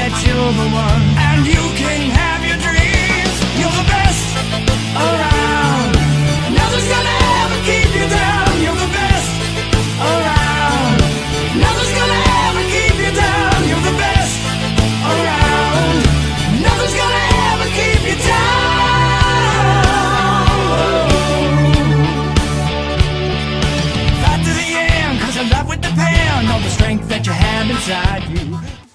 that you're the one. And you can have your dreams. You're the best around. Nothing's gonna ever keep you down. You're the best around. Nothing's gonna ever keep you down. You're the best around. Nothing's gonna ever keep you down. Fight to the end Cause you're not with the pound All the strength that you have inside you.